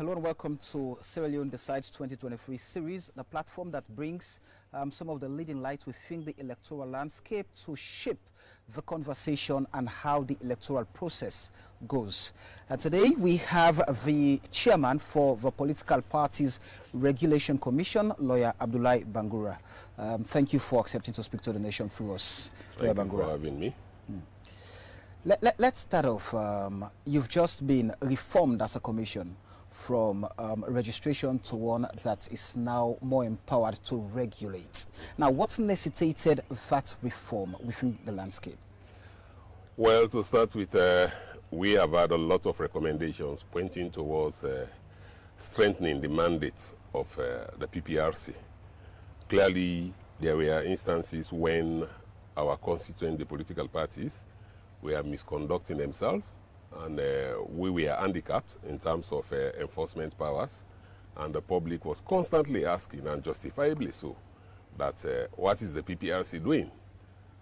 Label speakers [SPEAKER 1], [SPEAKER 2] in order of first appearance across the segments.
[SPEAKER 1] Hello and welcome to Sierra Leone Decides 2023 series, the platform that brings um, some of the leading lights within the electoral landscape to shape the conversation and how the electoral process goes. And today we have the chairman for the Political Parties Regulation Commission, lawyer Abdullahi Bangura. Um, thank you for accepting to speak to the nation through us,
[SPEAKER 2] Thank
[SPEAKER 1] lawyer
[SPEAKER 2] you
[SPEAKER 1] Bangura.
[SPEAKER 2] for having me.
[SPEAKER 1] Let, let, let's start off. Um, you've just been reformed as a commission from um, registration to one that is now more empowered to regulate. Now, what necessitated that reform within the landscape?
[SPEAKER 2] Well, to start with, uh, we have had a lot of recommendations pointing towards uh, strengthening the mandate of uh, the PPRC. Clearly, there were instances when our constituent, the political parties, were misconducting themselves, and uh, we were handicapped in terms of uh, enforcement powers, and the public was constantly asking, and justifiably so, that uh, what is the PPRC doing?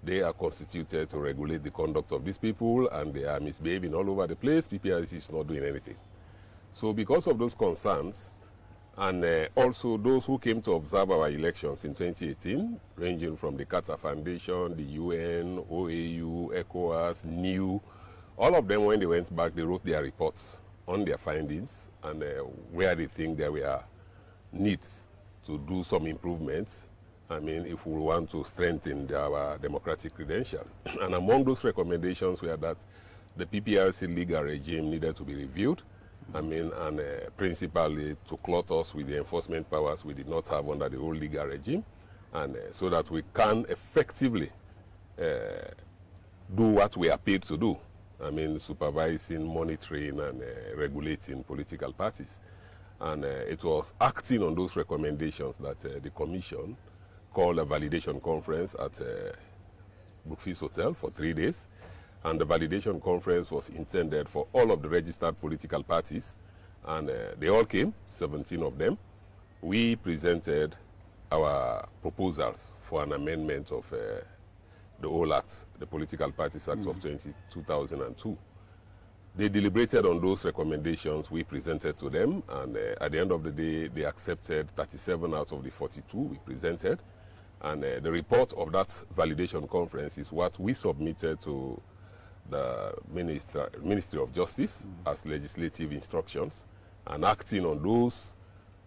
[SPEAKER 2] They are constituted to regulate the conduct of these people, and they are misbehaving all over the place. PPRC is not doing anything. So, because of those concerns, and uh, also those who came to observe our elections in 2018, ranging from the Carter Foundation, the UN, OAU, ECOWAS, NEW, all of them, when they went back, they wrote their reports on their findings and uh, where they think there were needs to do some improvements. I mean, if we want to strengthen our democratic credentials. and among those recommendations were that the PPRC legal regime needed to be reviewed. I mean, and uh, principally to clothe us with the enforcement powers we did not have under the old legal regime, and uh, so that we can effectively uh, do what we are paid to do. I mean, supervising, monitoring, and uh, regulating political parties. And uh, it was acting on those recommendations that uh, the Commission called a validation conference at uh, Brookfield Hotel for three days. And the validation conference was intended for all of the registered political parties. And uh, they all came, 17 of them. We presented our proposals for an amendment of uh, the whole Act, the Political Parties Act of 20, 2002. They deliberated on those recommendations we presented to them, and uh, at the end of the day, they accepted 37 out of the 42 we presented. And uh, the report of that validation conference is what we submitted to the Minister, Ministry of Justice as legislative instructions, and acting on those,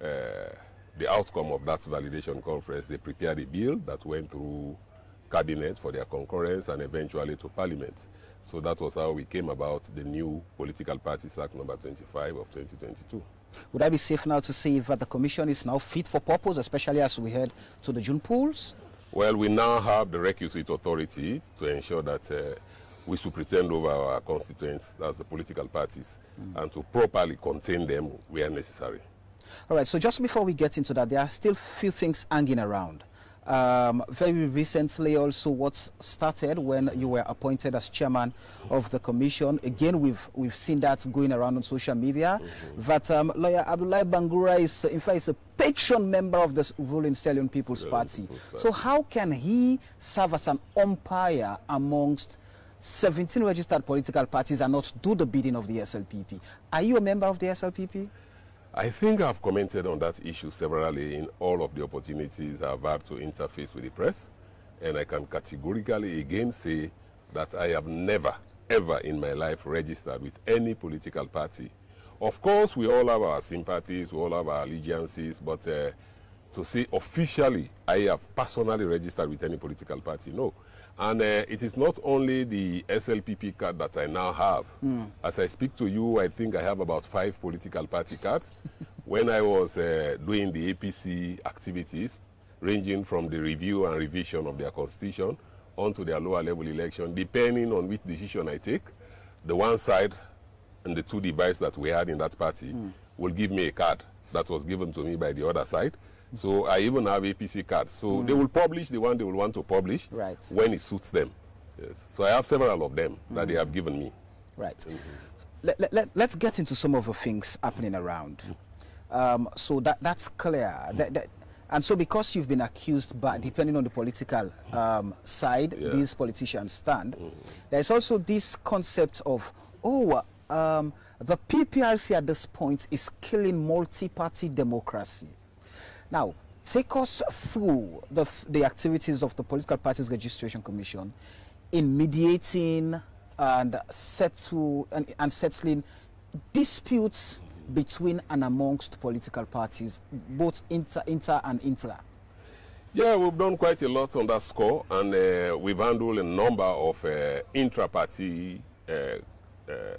[SPEAKER 2] uh, the outcome of that validation conference, they prepared a bill that went through cabinet for their concurrence and eventually to parliament. So that was how we came about the new Political Parties Act number 25 of 2022.
[SPEAKER 1] Would I be safe now to say that the commission is now fit for purpose, especially as we head to the June polls?
[SPEAKER 2] Well, we now have the requisite authority to ensure that uh, we should pretend over our constituents, as the political parties, and to properly contain them where necessary.
[SPEAKER 1] All right, so just before we get into that, there are still few things hanging around. Um, very recently, also, what started when you were appointed as chairman of the commission. Again, we've we've seen that going around on social media. That um, lawyer Abdullahi Bangura is, in fact, is a patron member of the ruling Sierra Leone
[SPEAKER 2] People's
[SPEAKER 1] Party.
[SPEAKER 2] People's
[SPEAKER 1] So, how can he serve as an umpire amongst 17 registered political parties and not do the bidding of the SLPP? Are you a member of the SLPP?
[SPEAKER 2] I think I've commented on that issue severally in all of the opportunities I've had to interface with the press, and I can categorically again say that I have never, ever in my life registered with any political party. Of course, we all have our sympathies, we all have our allegiances, but uh, to say officially I have personally registered with any political party, no. And uh, it is not only the SLPP card that I now have. As I speak to you, I think I have about five political party cards. when I was uh, doing the APC activities, ranging from the review and revision of their constitution onto their lower level election, depending on which decision I take, the one side and the two devices that we had in that party will give me a card that was given to me by the other side. So I even have APC cards. So they hmm. will publish the one they will want to publish
[SPEAKER 1] Right.
[SPEAKER 2] when it suits them. Yes. So I have several of them that they hmm. have given me.
[SPEAKER 1] Right. Mm-hmm. Let, let, let, let's get into some of the things happening around. Hmm. Um, so that, that's clear. That, that, and so because you've been accused, but depending on the political um, side
[SPEAKER 2] Yeah.
[SPEAKER 1] these politicians stand, there's also this concept of, oh, um, the PPRC at this point is killing multi-party democracy. Now, take us through the, the activities of the Political Parties Registration Commission in mediating and settle and, and settling disputes between and amongst political parties, both inter, inter and intra.
[SPEAKER 2] Yeah, we've done quite a lot on that score, and uh, we've handled a number of uh, intra-party uh, uh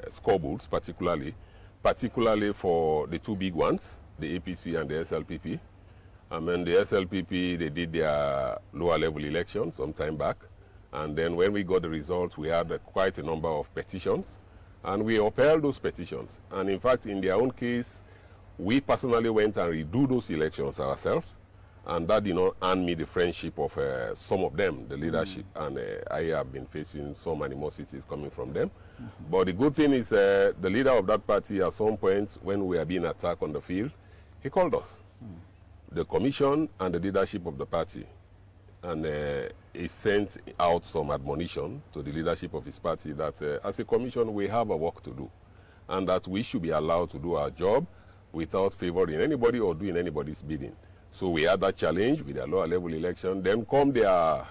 [SPEAKER 2] scoreboards, particularly, particularly for the two big ones, the APC and the SLPP. I mean, the SLPP, they did their lower level election some time back. And then when we got the results, we had uh, quite a number of petitions. And we upheld those petitions. And in fact, in their own case, we personally went and redo those elections ourselves and that did not earn me the friendship of uh, some of them, the leadership, mm. and uh, I have been facing some animosities coming from them. Mm -hmm. But the good thing is, uh, the leader of that party, at some point when we were being attacked on the field, he called us, mm. The commission and the leadership of the party, and uh, he sent out some admonition to the leadership of his party that, uh, as a commission, we have a work to do, and that we should be allowed to do our job without favoring anybody or doing anybody's bidding. So we had that challenge with their lower level election. Then come their uh,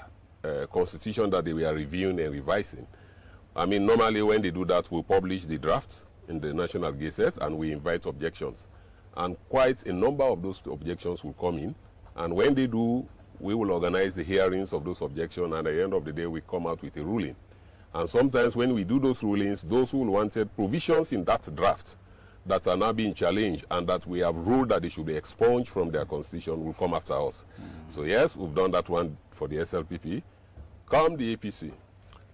[SPEAKER 2] constitution that they were reviewing and revising. I mean, normally when they do that, we publish the draft in the National Gazette and we invite objections. And quite a number of those objections will come in. And when they do, we will organize the hearings of those objections and at the end of the day, we come out with a ruling. And sometimes when we do those rulings, those who wanted provisions in that draft that are now being challenged and that we have ruled that they should be expunged from their constitution will come after us. Mm. So yes, we've done that one for the SLPP. Come the APC.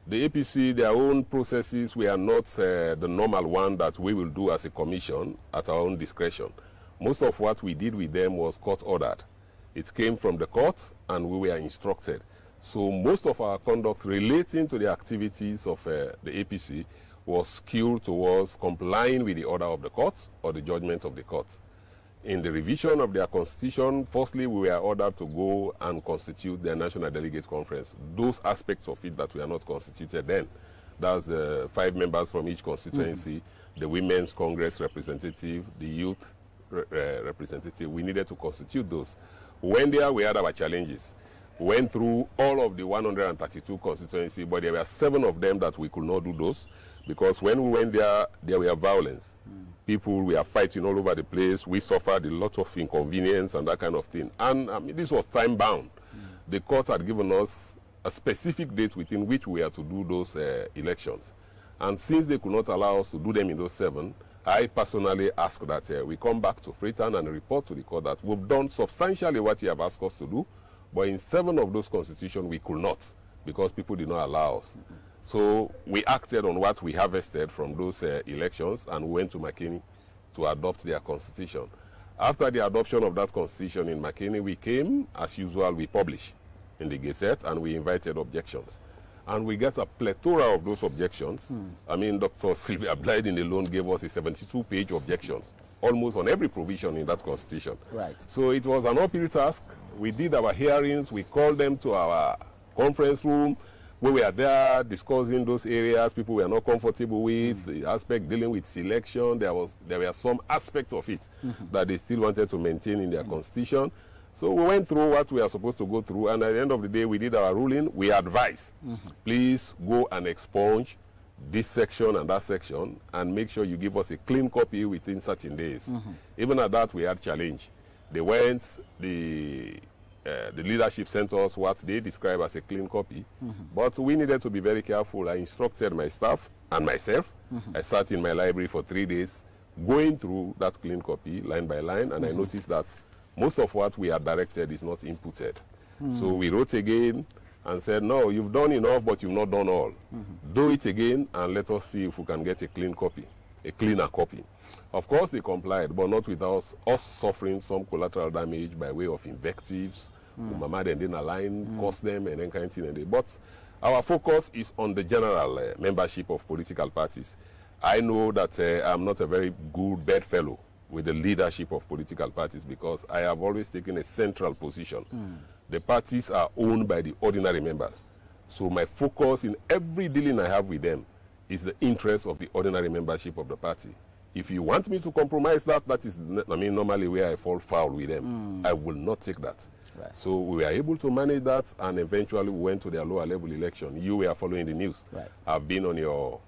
[SPEAKER 2] The APC, their own processes we are not uh, the normal one that we will do as a commission at our own discretion. Most of what we did with them was court ordered. It came from the court and we were instructed. So most of our conduct relating to the activities of uh, the APC was skewed towards complying with the order of the courts or the judgment of the courts. In the revision of their constitution, firstly, we were ordered to go and constitute their National Delegate Conference. Those aspects of it that were not constituted then, that's the five members from each constituency, mm -hmm. the Women's Congress representative, the youth re uh, representative, we needed to constitute those. When there, we had our challenges. We went through all of the 132 constituency, but there were seven of them that we could not do those because when we went there, there were violence. Mm. People were fighting all over the place. We suffered a lot of inconvenience and that kind of thing. And I mean, this was time bound. Mm. The court had given us a specific date within which we had to do those uh, elections. And since they could not allow us to do them in those seven, I personally ask that uh, we come back to Freetown and report to the court that we've done substantially what you have asked us to do, but in seven of those constitutions we could not because people did not allow us. Mm -hmm. So we acted on what we harvested from those uh, elections and we went to Makeni to adopt their constitution. After the adoption of that constitution in Makeni, we came, as usual, we published in the Gazette and we invited objections. And we got a plethora of those objections. Mm. I mean, Dr. Sylvia Blyden alone gave us a 72-page objections, almost on every provision in that constitution.
[SPEAKER 1] Right.
[SPEAKER 2] So it was an uphill task. We did our hearings. We called them to our conference room we were there discussing those areas people were not comfortable with, mm the aspect dealing with selection, there was there were some aspects of it mm -hmm. that they still wanted to maintain in their constitution. So we went through what we are supposed to go through, and at the end of the day, we did our ruling. We advise, please go and expunge this section and that section, and make sure you give us a clean copy within certain days. Even at that, we had challenge. They went, the uh, the leadership sent us what they describe as a clean copy. Mm -hmm. But we needed to be very careful. I instructed my staff and myself. Mm -hmm. I sat in my library for three days going through that clean copy line by line, and mm -hmm. I mm-hmm. noticed that most of what we had directed is not inputted. So mm. we wrote again and said, no, you've done enough, but you've not done all. Mm-hmm. Do it again, and let us see if we can get a clean copy, a cleaner copy. Of course, they complied, but not without us suffering some collateral damage by way of invectives, mm. Mama then didn't align, mm. cost them, and then kind of thing. But our focus is on the general uh, membership of political parties. I know that uh, I'm not a very good bedfellow with the leadership of political parties because I have always taken a central position. Mm. The parties are owned by the ordinary members. So my focus in every dealing I have with them is the interest of the ordinary membership of the party. If you want me to compromise that, that is, I mean, normally where I fall foul with them. I will not take that.
[SPEAKER 1] Right.
[SPEAKER 2] So we were able to manage that, and eventually we went to their lower level election. You were following the news.
[SPEAKER 1] Right.
[SPEAKER 2] I've been on your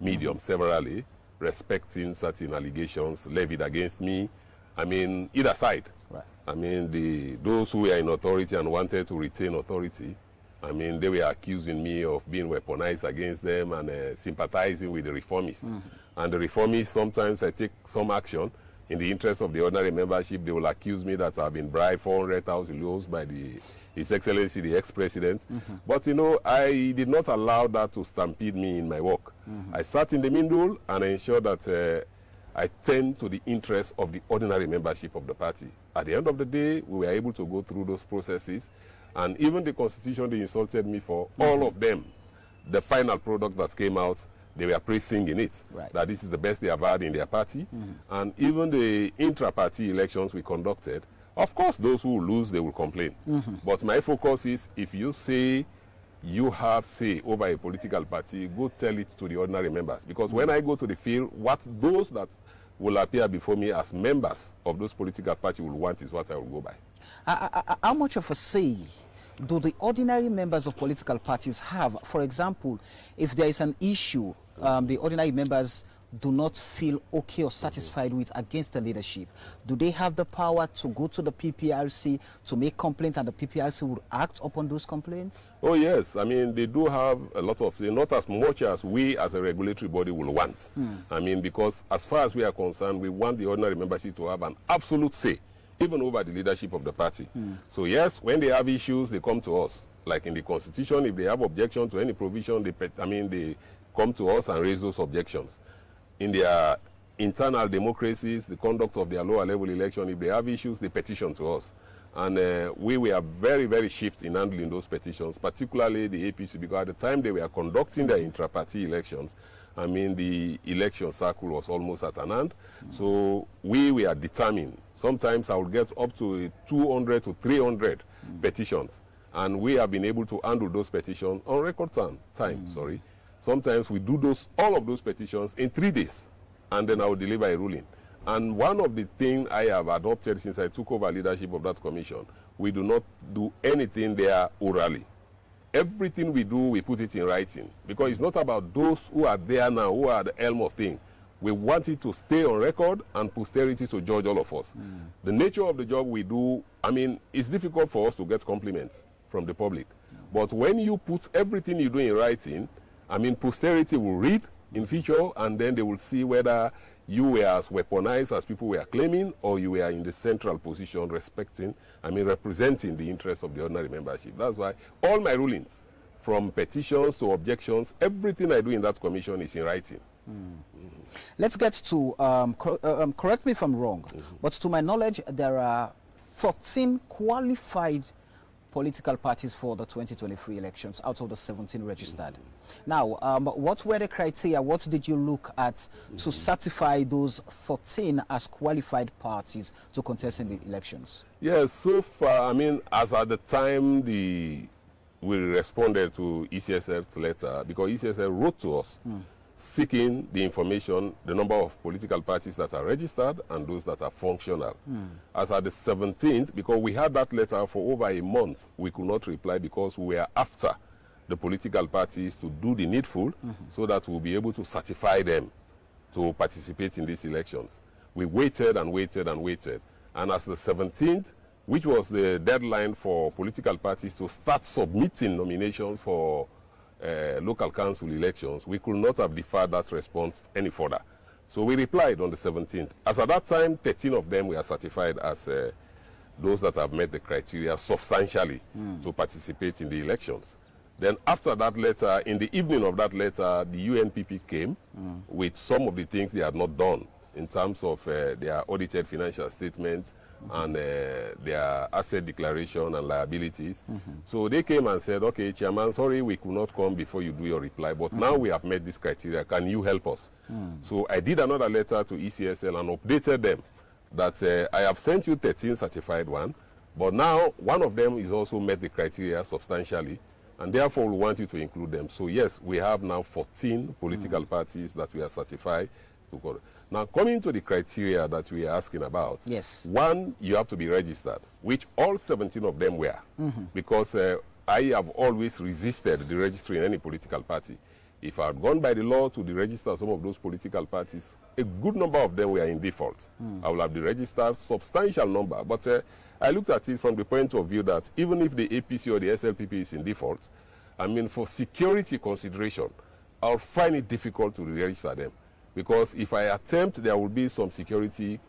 [SPEAKER 2] medium severally, respecting certain allegations levied against me. I mean, either side.
[SPEAKER 1] Right.
[SPEAKER 2] I mean, the those who were in authority and wanted to retain authority, I mean, they were accusing me of being weaponized against them and uh, sympathizing with the reformists. And the reformists, sometimes I take some action in the interest of the ordinary membership. They will accuse me that I've been bribed 400,000 euros by the His Excellency, the ex-president. But, you know, I did not allow that to stampede me in my work. I sat in the middle and I ensured that uh, I tend to the interests of the ordinary membership of the party. At the end of the day, we were able to go through those processes, and even the constitution they insulted me for, all of them, the final product that came out, they were praising in it
[SPEAKER 1] Right.
[SPEAKER 2] that this is the best they have had in their party, and even the intra-party elections we conducted. Of course, those who lose, they will complain. But my focus is if you say you have say over a political party, go tell it to the ordinary members. Because when I go to the field, what those that will appear before me as members of those political party will want is what I will go by.
[SPEAKER 1] Uh, uh, uh, how much of a say do the ordinary members of political parties have? For example, if there is an issue um, the ordinary members do not feel okay or satisfied with against the leadership, do they have the power to go to the PPRC to make complaints and the PPRC will act upon those complaints?
[SPEAKER 2] Oh yes, I mean they do have a lot of not as much as we as a regulatory body will want. Hmm. I mean because as far as we are concerned, we want the ordinary membership to have an absolute say, even over the leadership of the party. Hmm. So yes, when they have issues, they come to us. Like in the constitution, if they have objection to any provision, they I mean they come to us and raise those objections. In their internal democracies, the conduct of their lower level election, if they have issues, they petition to us. And uh, we were very, very shift in handling those petitions, particularly the APC, because at the time they were conducting their intra-party elections, I mean, the election cycle was almost at an end. So we were determined. Sometimes I would get up to 200 to 300 petitions. And we have been able to handle those petitions on record time, time sorry. Sometimes we do those all of those petitions in three days, and then I will deliver a ruling. And one of the things I have adopted since I took over leadership of that commission, we do not do anything there orally. Everything we do, we put it in writing. Because it's not about those who are there now, who are the helm of things. We want it to stay on record and posterity to judge all of us. Hmm. The nature of the job we do, I mean, it's difficult for us to get compliments from the public. Hmm. But when you put everything you do in writing, I mean, posterity will read in future and then they will see whether you were as weaponized as people were claiming or you were in the central position respecting, I mean, representing the interests of the ordinary membership. That's why all my rulings, from petitions to objections, everything I do in that commission is in writing.
[SPEAKER 1] Let's get to, um, cor- uh, um, correct me if I'm wrong, but to my knowledge, there are 14 qualified political parties for the 2023 elections out of the 17 registered. Now, um, what were the criteria? What did you look at to certify those 14 as qualified parties to contest in the elections?
[SPEAKER 2] Yes, so far, I mean, as at the time the we responded to ECSL's letter, because ECSL wrote to us seeking the information, the number of political parties that are registered and those that are functional. Hmm. As at the 17th, because we had that letter for over a month, we could not reply because we are after the political parties to do the needful hmm. so that we'll be able to certify them to participate in these elections. We waited and waited and waited. And as the 17th, which was the deadline for political parties to start submitting nominations for uh, local council elections, we could not have deferred that response any further. So we replied on the 17th. As at that time, 13 of them were certified as uh, those that have met the criteria substantially to participate in the elections. Then after that letter, in the evening of that letter, the UNPP came with some of the things they had not done in terms of uh, their audited financial statements and uh, their asset declaration and liabilities. So they came and said, okay, Chairman, sorry we could not come before you do your reply, but now we have met this criteria. Can you help us? So I did another letter to ECSL and updated them that uh, I have sent you 13 certified one, but now one of them is also met the criteria substantially. And therefore, we want you to include them. So yes, we have now 14 political parties that we are certified to go. Now, coming to the criteria that we are asking about.
[SPEAKER 1] Yes.
[SPEAKER 2] One, you have to be registered, which all 17 of them were. Because uh, I have always resisted the registry in any political party. If I had gone by the law to deregister some of those political parties, a good number of them were in default. I will have deregistered substantial number. But uh, I looked at it from the point of view that even if the APC or the SLPP is in default, I mean, for security consideration, I'll find it difficult to register them. Because if I attempt, there will be some security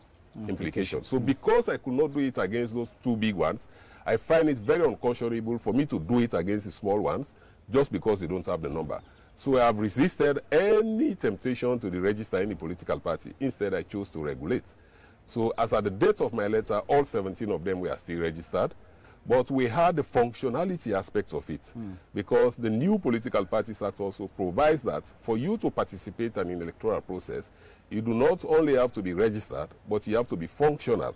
[SPEAKER 2] implications. So mm. because I could not do it against those two big ones, I find it very unconscionable for me to do it against the small ones just because they don't have the number. So I have resisted any temptation to register any political party. Instead, I chose to regulate. So as at the date of my letter, all 17 of them were still registered. But we had the functionality aspects of it hmm. because the new political parties act also provides that for you to participate in an electoral process, you do not only have to be registered, but you have to be functional.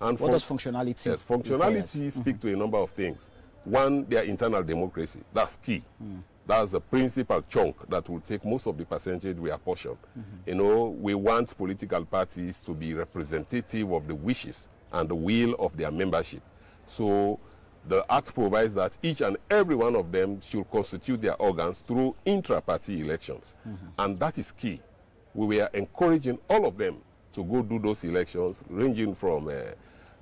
[SPEAKER 2] And
[SPEAKER 1] What
[SPEAKER 2] func-
[SPEAKER 1] does functionality
[SPEAKER 2] Yes, functionality speak to a mm-hmm. number of things. One, their internal democracy. That's key. Hmm. That's the principal chunk that will take most of the percentage we apportion. Mm-hmm. You know, we want political parties to be representative of the wishes and the will of their membership. So the Act provides that each and every one of them should constitute their organs through intra-party elections. And that is key. We were encouraging all of them to go do those elections, ranging from uh,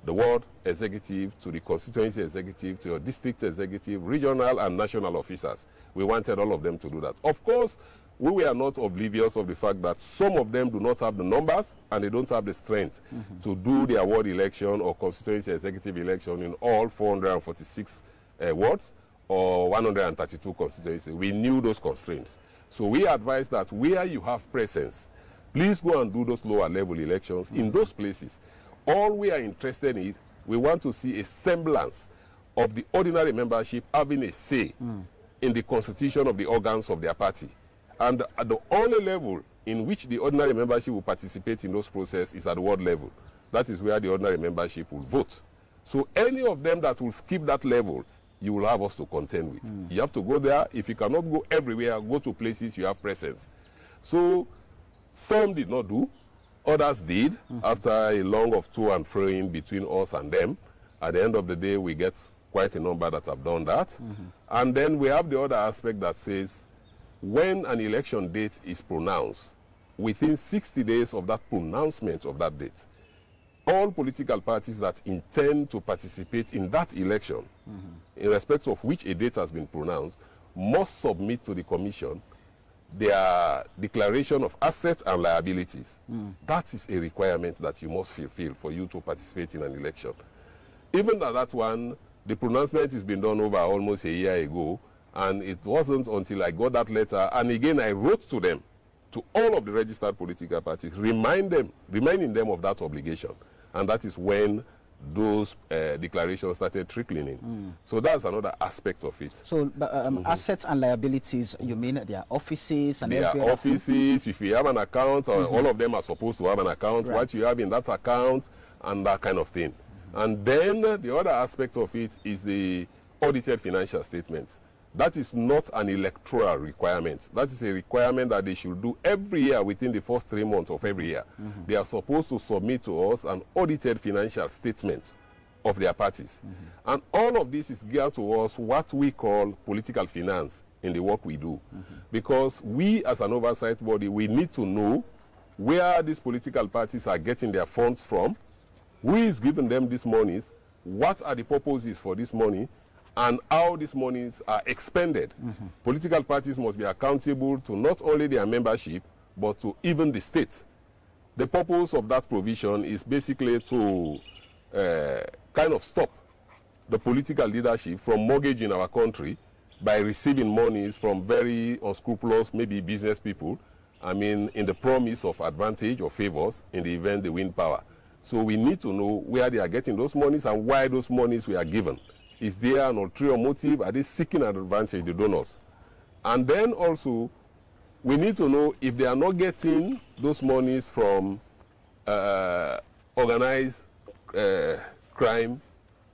[SPEAKER 2] the ward executive to the constituency executive to your district executive, regional and national officers. We wanted all of them to do that. Of course, we were not oblivious of the fact that some of them do not have the numbers and they don't have the strength to do their ward election or constituency executive election in all 446 uh, wards or 132 constituencies. We knew those constraints. So we advise that where you have presence, please go and do those lower level elections in those places. All we are interested in, we want to see a semblance of the ordinary membership having a say in the constitution of the organs of their party. And at the only level in which the ordinary membership will participate in those processes is at the ward level. That is where the ordinary membership will vote. So any of them that will skip that level, you will have us to contend with. Hmm. You have to go there. If you cannot go everywhere, go to places you have presence. So some did not do, others did. Hmm. After a long of to and froing between us and them, at the end of the day, we get quite a number that have done that. Hmm. And then we have the other aspect that says when an election date is pronounced, within 60 days of that pronouncement of that date, all political parties that intend to participate in that election, mm-hmm. in respect of which a date has been pronounced, must submit to the commission their declaration of assets and liabilities. Mm. That is a requirement that you must fulfill for you to participate in an election. Even at that one, the pronouncement has been done over almost a year ago, and it wasn't until I got that letter, and again I wrote to them, to all of the registered political parties, remind them, reminding them of that obligation, and that is when those uh, declarations started trickling in. So that's another aspect of it.
[SPEAKER 1] So um, assets and liabilities, you mean their offices and
[SPEAKER 2] Their offices, if you have an account, or all of them are supposed to have an account,
[SPEAKER 1] Right.
[SPEAKER 2] what you have in that account, and that kind of thing. And then the other aspect of it is the audited financial statements. That is not an electoral requirement. That is a requirement that they should do every year within the first three months of every year. Mm-hmm. They are supposed to submit to us an audited financial statement of their parties. Mm-hmm. And all of this is geared towards what we call political finance in the work we do. Mm-hmm. Because we, as an oversight body, we need to know where these political parties are getting their funds from, who is giving them these monies, what are the purposes for this money, and how these monies are expended. Political parties must be accountable to not only their membership, but to even the state. The purpose of that provision is basically to uh, kind of stop the political leadership from mortgaging our country by receiving monies from very unscrupulous, maybe business people, I mean, in the promise of advantage or favors in the event they win power. So we need to know where they are getting those monies and why those monies were given. Is there an ulterior motive? Are they seeking an advantage, the donors? And then also, we need to know if they are not getting those monies from uh, organized uh, crime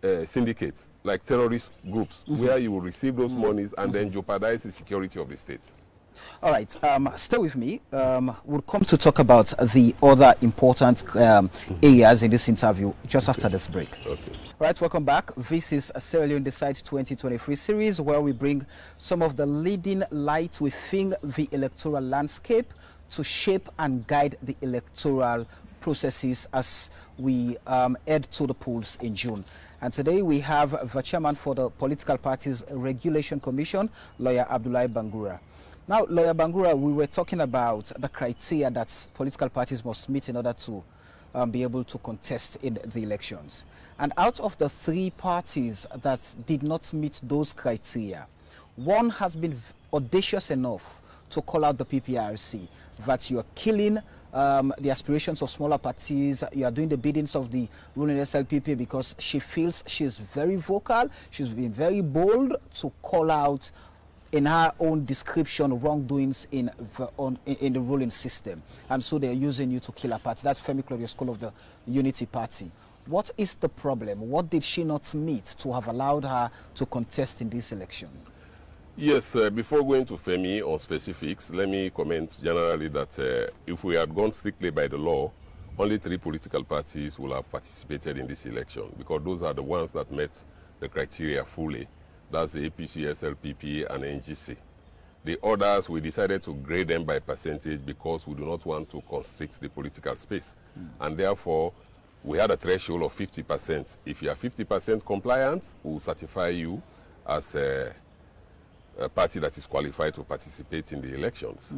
[SPEAKER 2] uh, syndicates, like terrorist groups,
[SPEAKER 1] Mm-hmm.
[SPEAKER 2] where you will receive those monies and then jeopardize the security of the state.
[SPEAKER 1] All right, um, stay with me. Um, we'll come to talk about the other important um, areas in this interview just after this break.
[SPEAKER 2] Okay.
[SPEAKER 1] All right, welcome back. This is Sierra Leone Decides 2023 series where we bring some of the leading light within the electoral landscape to shape and guide the electoral processes as we um, head to the polls in June. And today we have the chairman for the Political Parties Regulation Commission, lawyer Abdullahi Bangura. Now, lawyer Bangura, we were talking about the criteria that political parties must meet in order to um, be able to contest in the elections. And out of the three parties that did not meet those criteria, one has been audacious enough to call out the PPRC that you are killing um, the aspirations of smaller parties. You are doing the biddings of the ruling SLPP because she feels she's very vocal. She's been very bold to call out in her own description wrongdoings in the, on, in, the ruling system. And so they're using you to kill a party. That's Femi Claudius Cole of the Unity Party. What is the problem? What did she not meet to have allowed her to contest in this election?
[SPEAKER 2] Yes, uh, before going to Femi on specifics, let me comment generally that uh, if we had gone strictly by the law, only three political parties will have participated in this election because those are the ones that met the criteria fully. That's the APC, SLPP, and NGC. The others, we decided to grade them by percentage because we do not want to constrict the political space. And therefore, we had a threshold of 50%. If you are 50% compliant, we will certify you as a a party that is qualified to participate in the elections.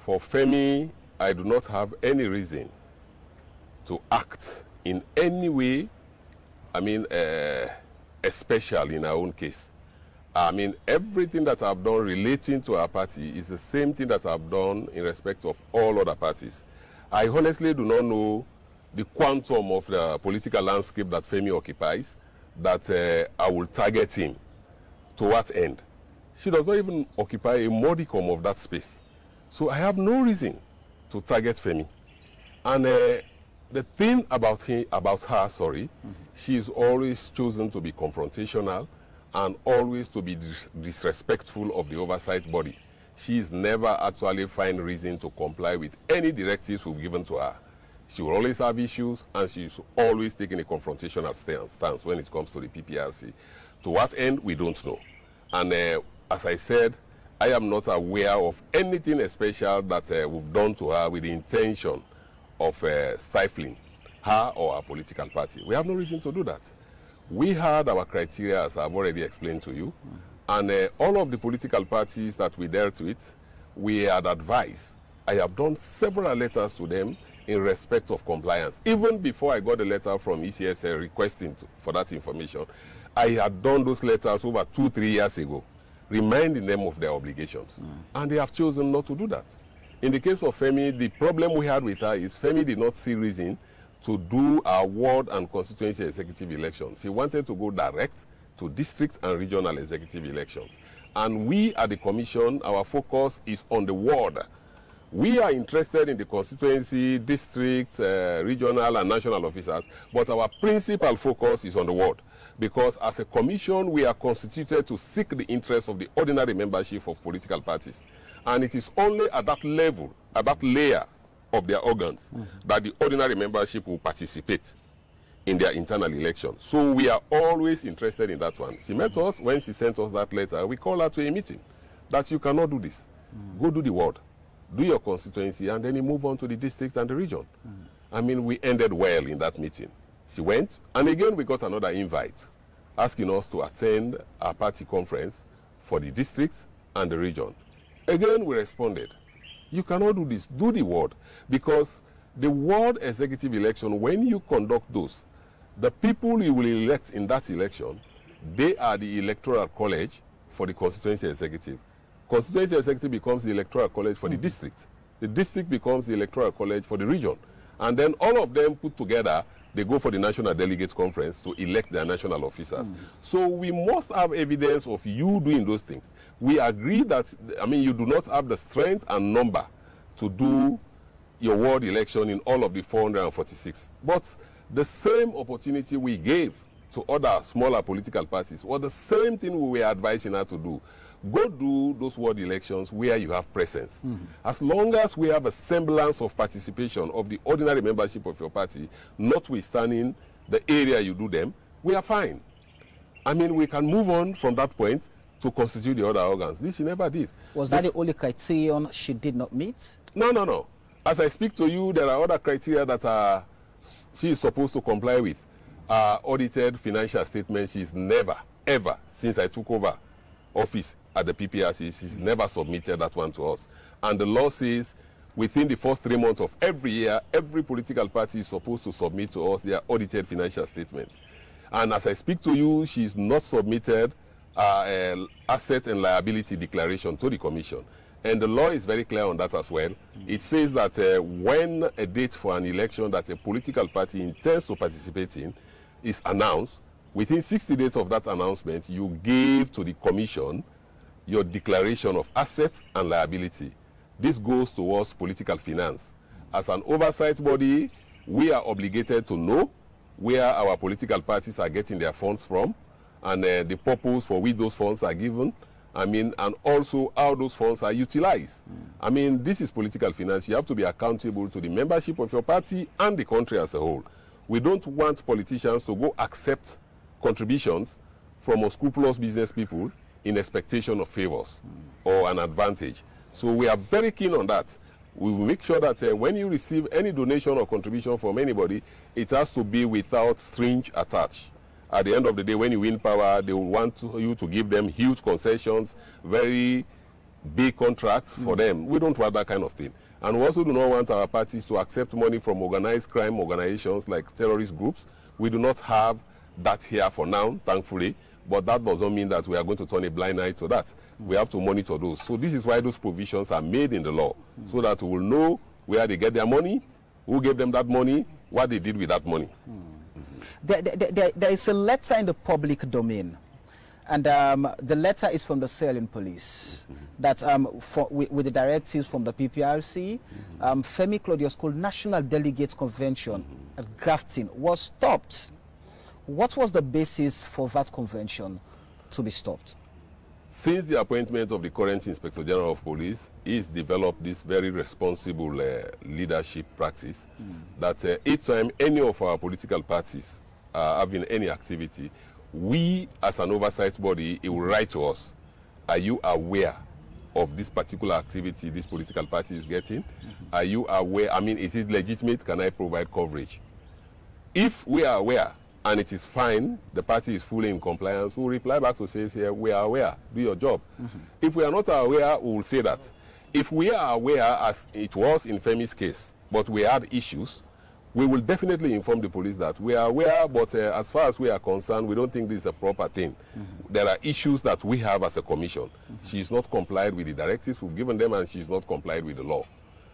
[SPEAKER 2] For Femi, I do not have any reason to act in any way, I mean, uh, especially in our own case. I mean, everything that I've done relating to our party is the same thing that I've done in respect of all other parties. I honestly do not know the quantum of the political landscape that Femi occupies that uh, I will target him. To what end? She does not even occupy a modicum of that space. So I have no reason to target Femi. And uh, the thing about, him, about her, sorry, she is always chosen to be confrontational and always to be dis disrespectful of the oversight body. She is never actually find reason to comply with any directives we've given to her. She will always have issues and she's always taking a confrontational stance, stance when it comes to the PPRC. To what end, we don't know. And uh, as I said, I am not aware of anything special that uh, we've done to her with the intention of uh, stifling her or our political party. We have no reason to do that. We had our criteria, as I've already explained to you, and uh, all of the political parties that we dealt with, we had advice. I have done several letters to them in respect of compliance. Even before I got the letter from ECSL requesting to, for that information, I had done those letters over two, three years ago, reminding them of their obligations. And they have chosen not to do that. In the case of Femi, the problem we had with her is Femi did not see reason to do our ward and constituency executive elections. He wanted to go direct to district and regional executive elections. And we at the commission, our focus is on the ward. We are interested in the constituency, district, uh, regional and national officers, but our principal focus is on the ward. Because as a commission, we are constituted to seek the interests of the ordinary membership of political parties. And it is only at that level, at that layer of their organs, mm-hmm. that the ordinary membership will participate in their internal election. So we are always interested in that one. She met mm-hmm. us when she sent us that letter. We called her to a meeting that you cannot do this. Mm. Go do the ward, do your constituency, and then you move on to the district and the region. Mm. I mean, we ended well in that meeting. She went, and mm. again we got another invite asking us to attend a party conference for the district and the region. Again, we responded, you cannot do this, do the ward, because the ward executive election, when you conduct those, the people you will elect in that election, they are the electoral college for the constituency executive. Constituency executive becomes the electoral college for the mm-hmm. district. The district becomes the electoral college for the region. And then all of them put together, they go for the National Delegates Conference to elect their national officers. So we must have evidence of you doing those things. We agree that, I mean, you do not have the strength and number to do your ward election in all of the 446. But the same opportunity we gave to other smaller political parties was the same thing we were advising her to do. Go do those ward elections where you have presence. Mm -hmm. As long as we have a semblance of participation of the ordinary membership of your party, notwithstanding the area you do them, we are fine. I mean, we can move on from that point to constitute the other organs. This she never did.
[SPEAKER 1] Was this that the only criterion she did not meet?
[SPEAKER 2] No, no, no. As I speak to you, there are other criteria that are, she is supposed to comply with. Uh, audited financial statements, she's never, ever, since I took over office at the PPRC, she's never submitted that one to us. And the law says within the first three months of every year, every political party is supposed to submit to us their audited financial statements. And as I speak to you, she's not submitted uh, asset and liability declaration to the commission. And the law is very clear on that as well. It says that uh, when a date for an election that a political party intends to participate in is announced, within 60 days of that announcement, you give to the commission your declaration of assets and liability. This goes towards political finance. As an oversight body, we are obligated to know where our political parties are getting their funds from and uh, the purpose for which those funds are given. I mean, and also how those funds are utilized. Mm. I mean, this is political finance. You have to be accountable to the membership of your party and the country as a whole. We don't want politicians to go accept contributions from unscrupulous business people in expectation of favors mm. or an advantage. So we are very keen on that. We will make sure that uh, when you receive any donation or contribution from anybody, it has to be without strings attached. At the end of the day, when you win power, they will want to, you to give them huge concessions, very big contracts mm. for them. We don't want that kind of thing. And we also do not want our parties to accept money from organized crime organizations like terrorist groups. We do not have that here for now, thankfully. But that does not mean that we are going to turn a blind eye to that. Mm. We have to monitor those. So this is why those provisions are made in the law, mm. so that we will know where they get their money, who gave them that money, what they did with that money. Mm.
[SPEAKER 1] There, there, there, there is a letter in the public domain, and um, the letter is from the Sierra Police mm -hmm. that um, for, with, with, the directives from the PPRC, mm -hmm. um, Femi Claudius Cole National Delegates Convention mm -hmm. at Grafton was stopped what was the basis for that convention to be stopped?
[SPEAKER 2] Since the appointment of the current Inspector General of Police, he's developed this very responsible uh, leadership practice mm. that uh, each time any of our political parties are having any activity, we as an oversight body, it will write to us, are you aware of this particular activity this political party is getting? Mm -hmm. Are you aware, I mean, is it legitimate? Can I provide coverage? If we are aware and it is fine, the party is fully in compliance, we'll reply back to say, here, we are aware, do your job. Mm -hmm. If we are not aware, we will say that. If we are aware, as it was in Femi's case, but we had issues, we will definitely inform the police that we are aware, but uh, as far as we are concerned, we don't think this is a proper thing. Mm -hmm. There are issues that we have as a commission. Mm -hmm. She is not complied with the directives we've given them, and she is not complied with the law.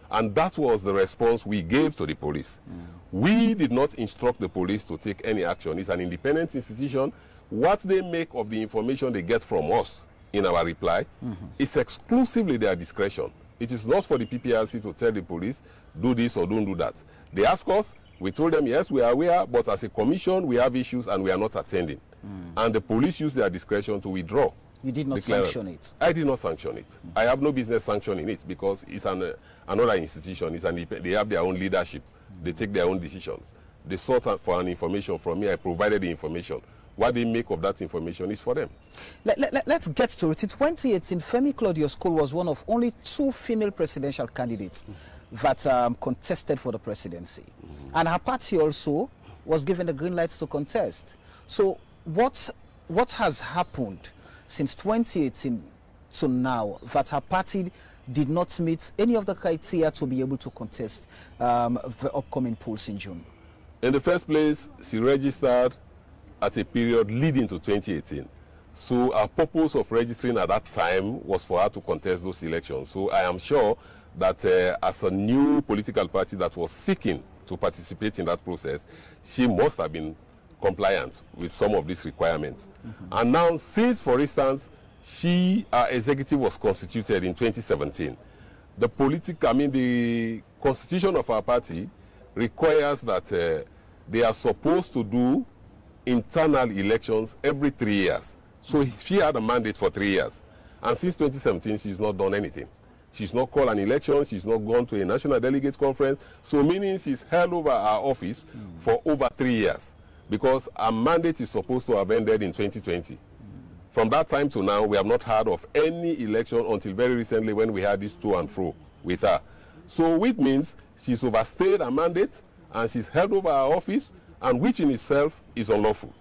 [SPEAKER 2] And that was the response we gave to the police. Mm. We did not instruct the police to take any action. It's an independent institution. What they make of the information they get from us in our reply mm -hmm. is exclusively their discretion. It is not for the PPRC to tell the police, do this or don't do that. They ask us, we told them, yes, we are aware, but as a commission, we have issues and we are not attending. Mm. And the police use their discretion to withdraw.
[SPEAKER 1] You did not sanction it?
[SPEAKER 2] I did not sanction it. Mm. I have no business sanctioning it because it's an, uh, another institution. It's an, they have their own leadership. Mm. They take their own decisions. They sought for an information from me. I provided the information. What they make of that information is for them.
[SPEAKER 1] Let, us let, get to it. In 2018, Femi Claudius Cole was one of only two female presidential candidates mm. that um, contested for the presidency. And her party also was given the green light to contest. So what, what has happened since 2018 to now that her party did not meet any of the criteria to be able to contest um, the upcoming polls in June?
[SPEAKER 2] In the first place, she registered at a period leading to 2018. So our purpose of registering at that time was for her to contest those elections. So I am sure that uh, as a new political party that was seeking to participate in that process, she must have been compliant with some of these requirements. Mm -hmm. And now, since, for instance, she, our executive was constituted in 2017, the political, I mean, the constitution of our party requires that uh, they are supposed to do internal elections every three years. So she had a mandate for three years. And since 2017, she's not done anything. She's not called an election. She's not gone to a national delegates conference. So meaning she's held over our office mm. for over three years because our mandate is supposed to have ended in 2020. Mm. From that time to now, we have not heard of any election until very recently when we had this to and fro with her. So which means she's overstayed her mandate and she's held over our office and which in itself is unlawful.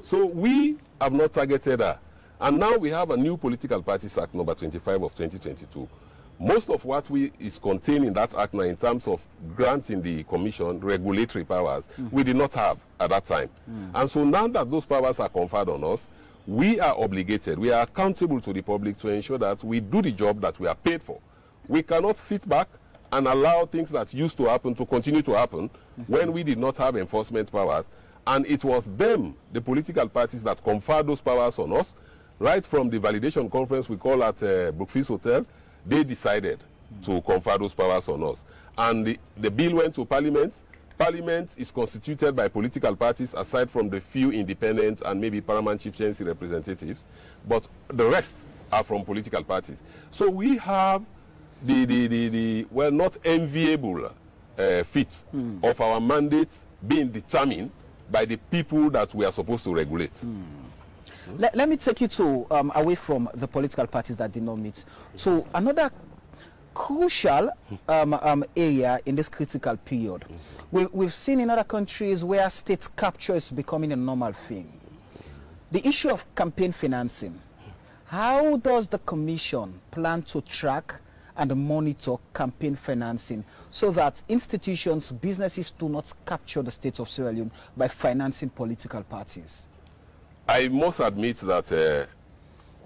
[SPEAKER 2] So we have not targeted her. And now we have a new Political Parties Act number 25 of 2022. Most of what we is contained in that act now in terms of granting the commission regulatory powers, mm. we did not have at that time. Mm. And so now that those powers are conferred on us, we are obligated, we are accountable to the public to ensure that we do the job that we are paid for. We cannot sit back and allow things that used to happen to continue to happen mm -hmm. when we did not have enforcement powers. And it was them, the political parties, that conferred those powers on us. Right from the validation conference we call at uh, Brookfield Hotel, they decided mm. to confer those powers on us. And the, the bill went to Parliament. Parliament is constituted by political parties, aside from the few independents and maybe paramount chieftaincy representatives. But the rest are from political parties. So we have the, the, the, the well, not enviable uh, feat mm. of our mandates being determined by the people that we are supposed to regulate. Mm.
[SPEAKER 1] Let, me take you to um, away from the political parties that did not meet to another crucial um, um, area in this critical period. We, we've seen in other countries where state capture is becoming a normal thing. The issue of campaign financing. How does the Commission plan to track and monitor campaign financing so that institutions, businesses do not capture the state of Sierra Leone by financing political parties?
[SPEAKER 2] I must admit that uh,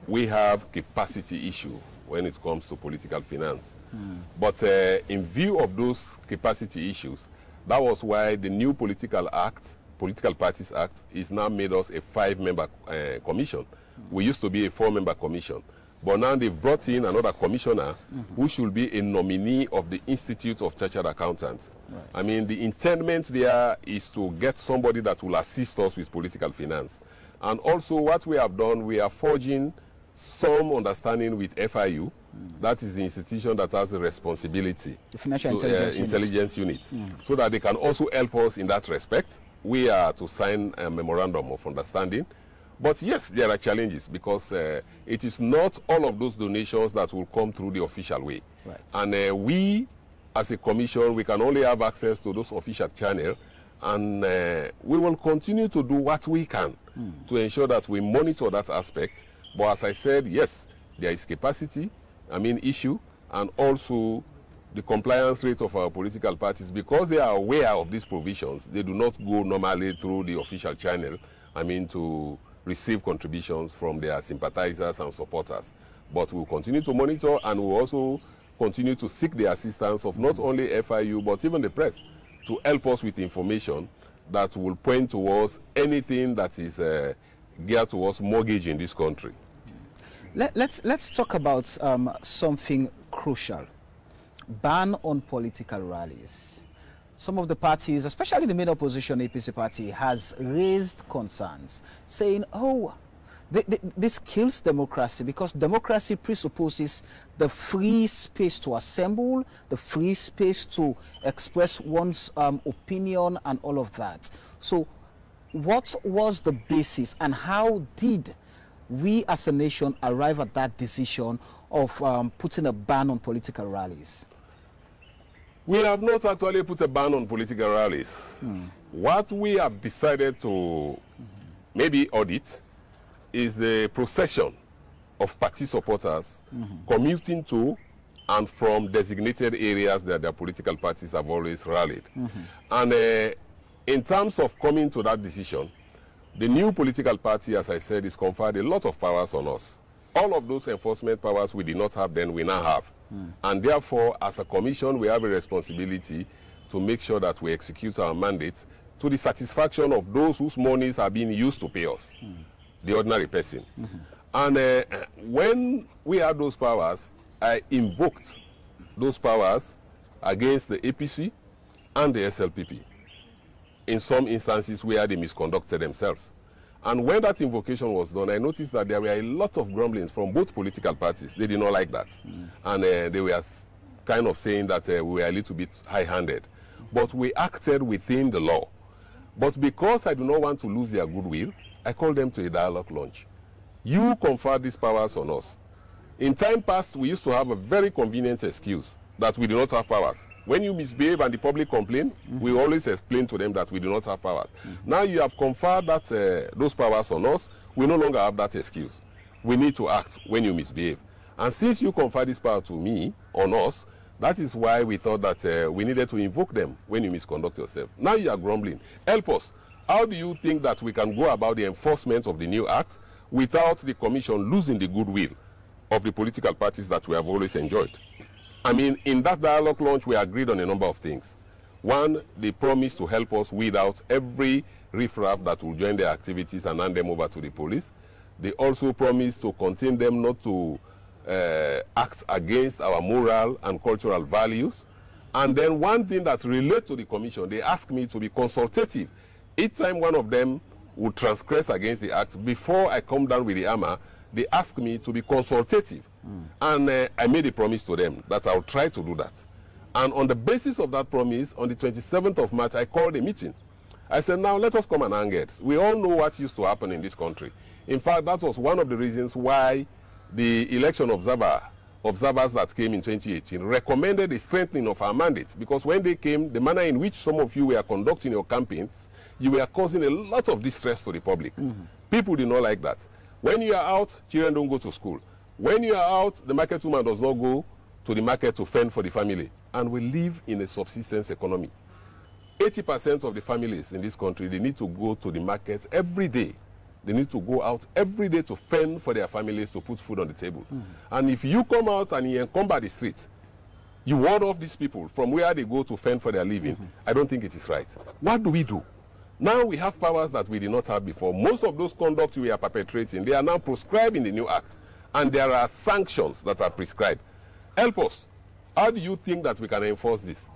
[SPEAKER 2] we have capacity issue when it comes to political finance. Mm. But uh, in view of those capacity issues, that was why the new political act, Political Parties Act, is now made us a five-member uh, commission. Mm. We used to be a four-member commission. But now they've brought in another commissioner mm -hmm. who should be a nominee of the Institute of Chartered Accountants. Right. I mean, the intendment there is to get somebody that will assist us with political finance. And also what we have done, we are forging some understanding with FIU. Mm. That is the institution that has the responsibility.
[SPEAKER 1] The Financial to, Intelligence,
[SPEAKER 2] uh, intelligence Unit. unit. Mm. So that they can also help us in that respect. We are to sign a memorandum of understanding but yes, there are challenges because uh, it is not all of those donations that will come through the official way. Right. And uh, we, as a commission, we can only have access to those official channels. And uh, we will continue to do what we can mm. to ensure that we monitor that aspect. But as I said, yes, there is capacity, I mean, issue, and also the compliance rate of our political parties, because they are aware of these provisions, they do not go normally through the official channel, I mean, to receive contributions from their sympathizers and supporters. But we'll continue to monitor and we'll also continue to seek the assistance of not only FIU but even the press to help us with information that will point towards anything that is uh, geared towards mortgage in this country.
[SPEAKER 1] Let, us let's, let's talk about um, something crucial. Ban on political rallies some of the parties, especially the main opposition APC party, has raised concerns, saying, oh, this kills democracy because democracy presupposes the free space to assemble, the free space to express one's um, opinion and all of that. So what was the basis and how did we as a nation arrive at that decision of um, putting a ban on political rallies?
[SPEAKER 2] We have not actually put a ban on political rallies. Mm. What we have decided to maybe audit is the procession of party supporters mm -hmm. commuting to and from designated areas that their political parties have always rallied. Mm -hmm. And uh, in terms of coming to that decision, the new political party, as I said, is conferred a lot of powers on us. All of those enforcement powers we did not have then, we now have. Mm. And therefore, as a commission, we have a responsibility to make sure that we execute our mandate to the satisfaction of those whose monies are being used to pay us, mm. The ordinary person. Mm -hmm. And uh, when we had those powers, I invoked those powers against the APC and the SLPP in some instances where they misconducted themselves. And when that invocation was done, I noticed that there were a lot of grumblings from both political parties. They did not like that. Mm. And uh, they were kind of saying that uh, we were a little bit high-handed. But we acted within the law. But because I do not want to lose their goodwill, I called them to a dialogue lunch. You confer these powers on us. In time past, we used to have a very convenient excuse that we do not have powers. When you misbehave and the public complain, mm -hmm. we always explain to them that we do not have powers. Mm -hmm. Now you have conferred that, uh, those powers on us, we no longer have that excuse. We need to act when you misbehave. And since you confer this power to me, on us, that is why we thought that uh, we needed to invoke them when you misconduct yourself. Now you are grumbling. Help us. How do you think that we can go about the enforcement of the new act without the commission losing the goodwill of the political parties that we have always enjoyed? I mean, in that dialogue launch, we agreed on a number of things. One, they promised to help us weed out every riffraff that will join their activities and hand them over to the police. They also promised to contain them not to uh, act against our moral and cultural values. And then one thing that relates to the commission, they asked me to be consultative. Each time one of them would transgress against the act, before I come down with the hammer, they asked me to be consultative. Mm. And uh, I made a promise to them that I'll try to do that. And on the basis of that promise, on the 27th of March, I called a meeting. I said, now let us come and hang it. We all know what used to happen in this country. In fact, that was one of the reasons why the election observer, observers that came in 2018 recommended the strengthening of our mandate because when they came, the manner in which some of you were conducting your campaigns, you were causing a lot of distress to the public. Mm -hmm. People did not like that. When you are out, children don't go to school. When you are out, the market woman does not go to the market to fend for the family. And we live in a subsistence economy. 80% of the families in this country, they need to go to the market every day. They need to go out every day to fend for their families to put food on the table. Mm. And if you come out and you encumber the street, you ward off these people from where they go to fend for their living. Mm -hmm. I don't think it is right. What do we do? Now we have powers that we did not have before. Most of those conducts we are perpetrating, they are now prescribed in the new act. And there are sanctions that are prescribed. Help us. How do you think that we can enforce this?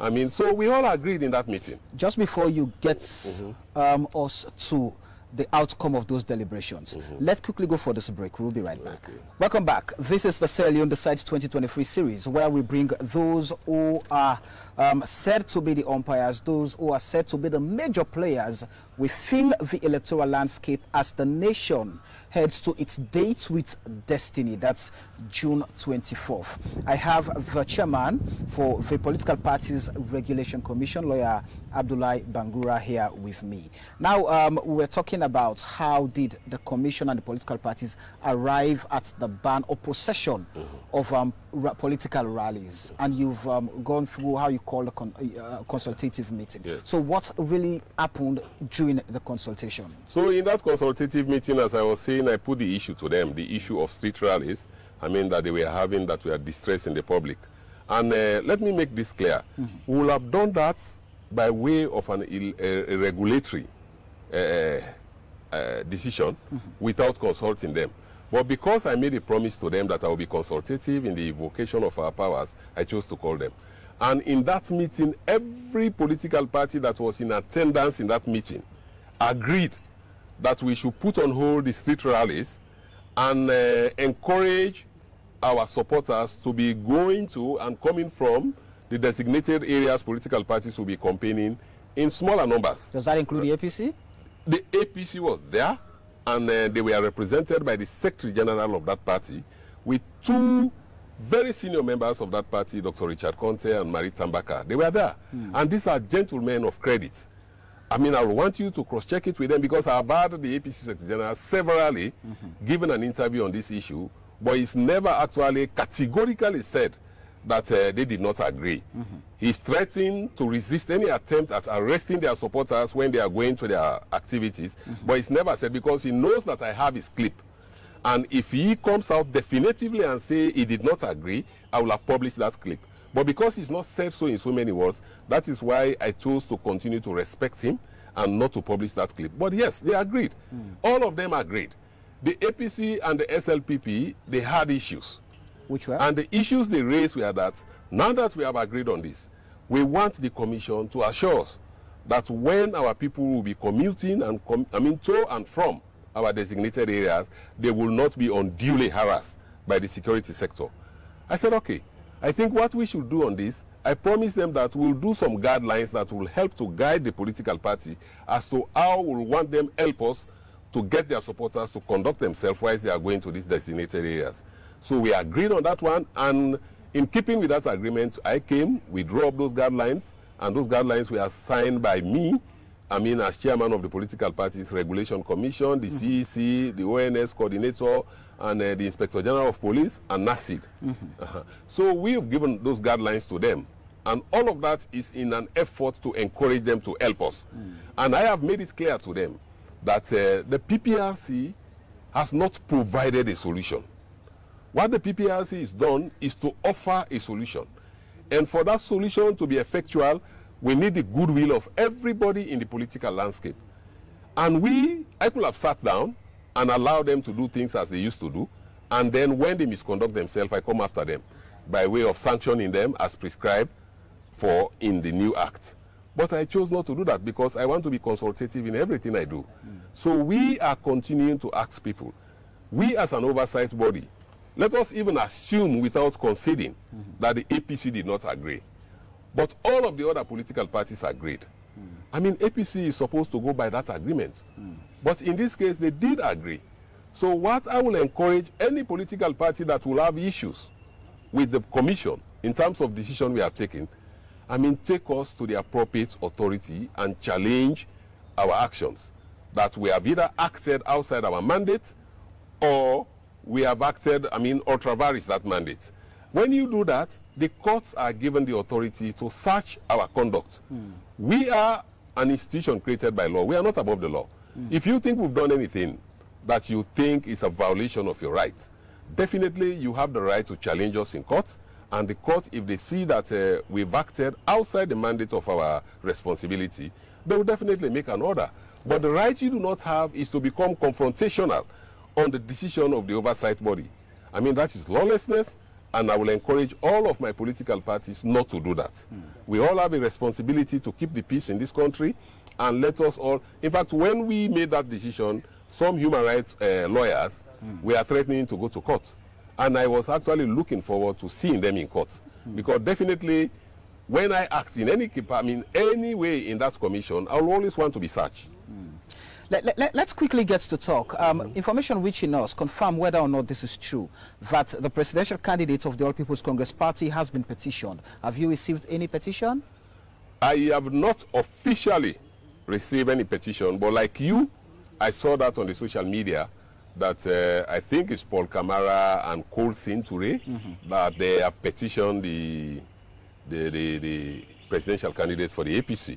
[SPEAKER 2] I mean, so we all agreed in that meeting.
[SPEAKER 1] Just before you get mm -hmm. um, us to the outcome of those deliberations. Mm -hmm. Let's quickly go for this break. We'll be right back. Welcome back. This is the Sierra Leone Decides 2023 series where we bring those who are um, said to be the umpires, those who are said to be the major players within the electoral landscape as the nation heads to its date with destiny. That's June 24th. I have the chairman for the Political Parties Regulation Commission, lawyer Abdullahi Bangura, here with me. Now, um, we're talking about how did the commission and the political parties arrive at the ban or possession mm -hmm. of um, political rallies, and you've um, gone through how you call the con uh, consultative meeting. Yes. So what really happened during the consultation?
[SPEAKER 2] So in that consultative meeting, as I was saying, I put the issue to them, the issue of street rallies, I mean, that they were having, that were distressing the public. And uh, let me make this clear. Mm -hmm. We will have done that by way of an a, regulatory uh, uh, decision mm -hmm. without consulting them. But because I made a promise to them that I will be consultative in the evocation of our powers, I chose to call them. And in that meeting, every political party that was in attendance in that meeting agreed that we should put on hold the street rallies and uh, encourage our supporters to be going to and coming from the designated areas political parties will be campaigning in smaller numbers.
[SPEAKER 1] Does that include the APC?
[SPEAKER 2] The APC was there and uh, they were represented by the Secretary General of that party with two very senior members of that party, Dr. Richard Konteh and Marie Tambaka. They were there. Mm. And these are gentlemen of credit. I mean, I want you to cross-check it with them because I've had the APC Secretary General severally mm -hmm. given an interview on this issue, but he's never actually categorically said that uh, they did not agree. Mm -hmm. He's threatening to resist any attempt at arresting their supporters when they are going to their activities, mm -hmm. but he's never said because he knows that I have his clip. And if he comes out definitively and say he did not agree, I will have published that clip. But because he's not said so in so many words, that is why I chose to continue to respect him and not to publish that clip. But yes, they agreed. Mm. All of them agreed. The APC and the SLPP, they had issues.
[SPEAKER 1] Which were?
[SPEAKER 2] And the issues they raised were that now that we have agreed on this, we want the commission to assure us that when our people will be commuting and com I mean to and from our designated areas, they will not be unduly harassed by the security sector. I said, okay, I think what we should do on this, I promised them that we'll do some guidelines that will help to guide the political party as to how we'll want them help us to get their supporters to conduct themselves while they are going to these designated areas. So we agreed on that one, and in keeping with that agreement, I came, we drew up those guidelines, and those guidelines were signed by me, I mean, as chairman of the political parties regulation commission, the mm -hmm. CEC, the ONS coordinator, and uh, the inspector general of police, and NACID. Mm -hmm. uh -huh. So we have given those guidelines to them. And all of that is in an effort to encourage them to help us. Mm. And I have made it clear to them that uh, the PPRC has not provided a solution. What the PPRC has done is to offer a solution. And for that solution to be effectual, we need the goodwill of everybody in the political landscape. And we, I could have sat down and allowed them to do things as they used to do. And then when they misconduct themselves, I come after them by way of sanctioning them as prescribed for in the new act. But I chose not to do that because I want to be consultative in everything I do. So we are continuing to ask people. We as an oversight body, let us even assume without conceding mm -hmm. that the APC did not agree. But all of the other political parties agreed. Mm. I mean, APC is supposed to go by that agreement. Mm. But in this case, they did agree. So what I will encourage any political party that will have issues with the commission in terms of decision we have taken, I mean, take us to the appropriate authority and challenge our actions. That we have either acted outside our mandate or we have acted, I mean, ultra vires that mandate. When you do that, the courts are given the authority to search our conduct. Mm. We are an institution created by law. We are not above the law. Mm. If you think we've done anything that you think is a violation of your rights, definitely you have the right to challenge us in court. And the court, if they see that uh, we've acted outside the mandate of our responsibility, they will definitely make an order. But the right you do not have is to become confrontational on the decision of the oversight body. I mean, that is lawlessness, and I will encourage all of my political parties not to do that. Mm. We all have a responsibility to keep the peace in this country, and let us all, in fact, when we made that decision, some human rights uh, lawyers mm. were threatening to go to court. And I was actually looking forward to seeing them in court. Mm. Because definitely, when I act in any, I mean, any way in that commission, I will always want to be searched.
[SPEAKER 1] Let, us let, quickly get to talk. Um, mm -hmm. Information reaching us confirm whether or not this is true, that the presidential candidate of the All People's Congress Party has been petitioned. Have you received any petition?
[SPEAKER 2] I have not officially received any petition, but like you, I saw that on the social media that uh, I think it's Paul Kamara and Colson Toure mm -hmm. that they have petitioned the, the, the, the presidential candidate for the APC.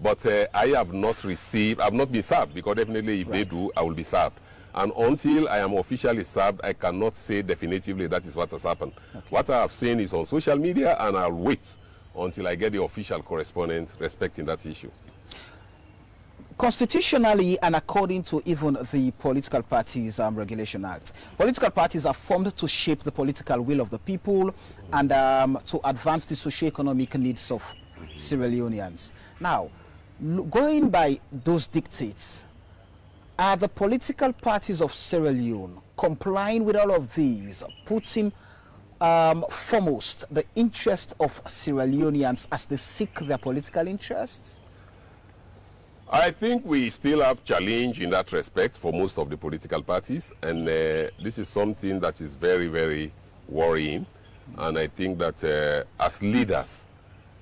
[SPEAKER 2] But uh, I have not received, I have not been served because definitely if right. they do, I will be served. And until I am officially served, I cannot say definitively that is what has happened. Okay. What I have seen is on social media and I'll wait until I get the official correspondence respecting that issue.
[SPEAKER 1] Constitutionally and according to even the Political Parties um, Regulation Act, political parties are formed to shape the political will of the people and um, to advance the socio-economic needs of Sierra Leoneans. Now, going by those dictates, are the political parties of Sierra Leone complying with all of these, putting um, foremost the interest of Sierra Leoneans as they seek their political interests?
[SPEAKER 2] I think we still have challenge in that respect for most of the political parties, and uh, this is something that is very, very worrying. And I think that uh, as leaders,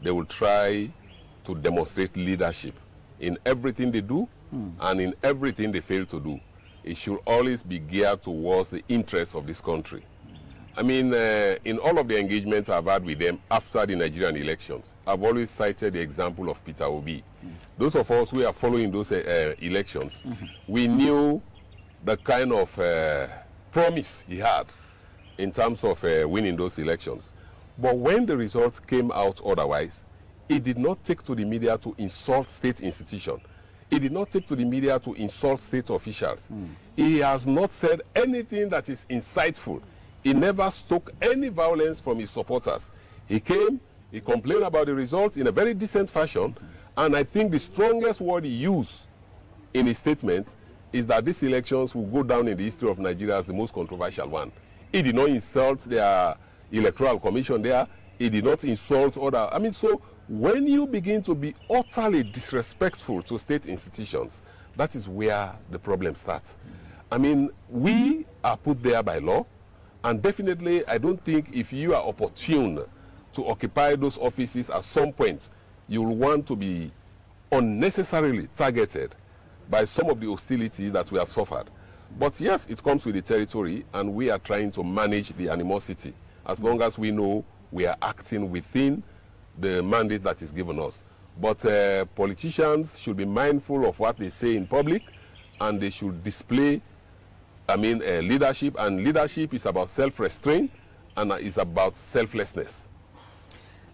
[SPEAKER 2] they will try to demonstrate leadership in everything they do mm. and in everything they fail to do. It should always be geared towards the interests of this country. I mean, uh, in all of the engagements I've had with them after the Nigerian elections, I've always cited the example of Peter Obi. Mm. Those of us who are following those uh, elections, mm -hmm. we knew the kind of uh, promise he had in terms of uh, winning those elections. But when the results came out otherwise, he did not take to the media to insult state institutions. He did not take to the media to insult state officials. Mm. He has not said anything that is insightful. He never stoked any violence from his supporters. He came, he complained about the results in a very decent fashion, And I think the strongest word he used in his statement is that these elections will go down in the history of Nigeria as the most controversial one. He did not insult their electoral commission there. He did not insult other. I mean, so when you begin to be utterly disrespectful to state institutions, that is where the problem starts. I mean, we are put there by law, and definitely, I don't think if you are opportune to occupy those offices at some point, you will want to be unnecessarily targeted by some of the hostility that we have suffered. But yes, it comes with the territory, and we are trying to manage the animosity as long as we know we are acting within the mandate that is given us. But uh, politicians should be mindful of what they say in public, and they should display, I mean, uh, leadership. And leadership is about self-restraint, and uh, is about selflessness.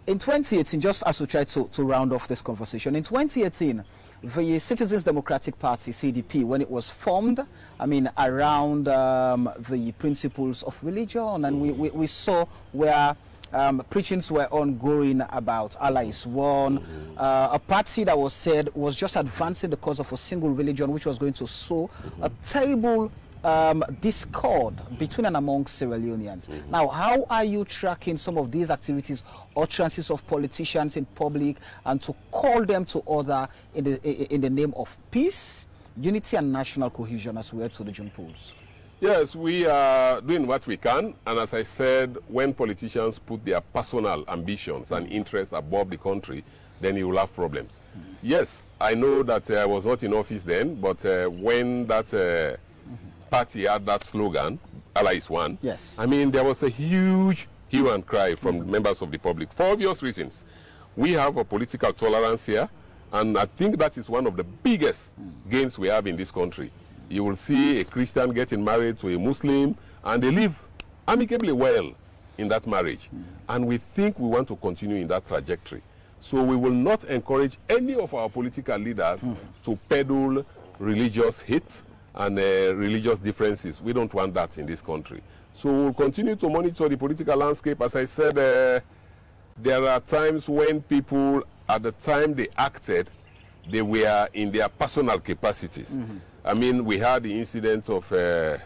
[SPEAKER 1] In 2018, just as we try to, to round off this conversation, in 2018, the Citizens Democratic Party, CDP, when it was formed, I mean, around um, the principles of religion, and we, we, we saw where um, preachings were ongoing about Allah is one. Mm -hmm. uh, a party that was said was just advancing the cause of a single religion, which was going to sow mm -hmm. a terrible um, discord between and among Sierra Leoneans. Mm -hmm. Now, how are you tracking some of these activities, utterances of politicians in public, and to call them to order in the, in the name of peace, unity, and national cohesion as we head to the June polls?
[SPEAKER 2] Yes, we are doing what we can. And as I said, when politicians put their personal ambitions and interests above the country, then you will have problems. Mm -hmm. Yes, I know that uh, I was not in office then, but uh, when that uh, party had that slogan, Allah is one.
[SPEAKER 1] Yes.
[SPEAKER 2] I mean, there was a huge hue and cry from mm -hmm. members of the public for obvious reasons. We have a political tolerance here, and I think that is one of the biggest gains we have in this country. You will see a Christian getting married to a Muslim, and they live amicably well in that marriage. Mm. And we think we want to continue in that trajectory. So we will not encourage any of our political leaders mm to peddle religious hate and uh, religious differences. We don't want that in this country. So we'll continue to monitor the political landscape. As I said, uh, there are times when people, at the time they acted, they were in their personal capacities. Mm -hmm. I mean, we had the incident of uh, uh,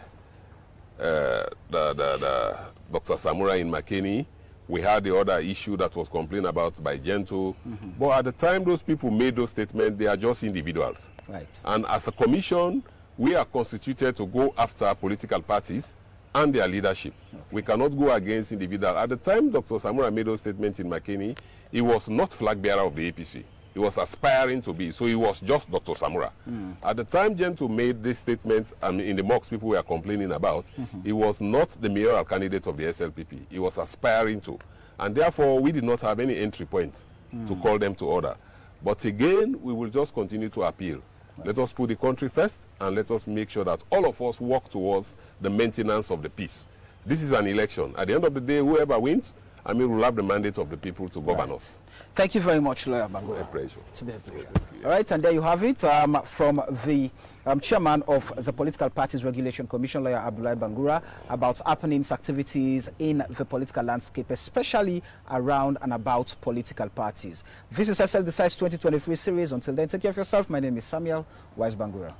[SPEAKER 2] the, the, the Dr. Samura in Makeni. We had the other issue that was complained about by Gento. Mm -hmm. But at the time those people made those statements, they are just individuals.
[SPEAKER 1] Right.
[SPEAKER 2] And as a commission, we are constituted to go after political parties and their leadership. Okay. We cannot go against individuals. At the time Dr. Samura made those statements in Makeni, he was not flag bearer of the APC. He was aspiring to be. So he was just Dr. Samura. Mm. At the time Gento made this statement I mean, in the mocks people were complaining about, mm -hmm. he was not the mayoral candidate of the SLPP. He was aspiring to. And therefore, we did not have any entry point mm. to call them to order. But again, we will just continue to appeal. Let us put the country first and let us make sure that all of us work towards the maintenance of the peace. This is an election. At the end of the day, whoever wins, I mean, we'll have the mandate of the people to govern right. us.
[SPEAKER 1] Thank you very much, Lawyer Bangura.
[SPEAKER 2] A pleasure.
[SPEAKER 1] It's been a pleasure. All right, and there you have it um, from the um, chairman of the Political Parties Regulation Commission, Lawyer Abdullahi Bangura, about happenings, activities in the political landscape, especially around and about political parties. This is SL Decides 2023 series. Until then, take care of yourself. My name is Samuel Wise Bangura.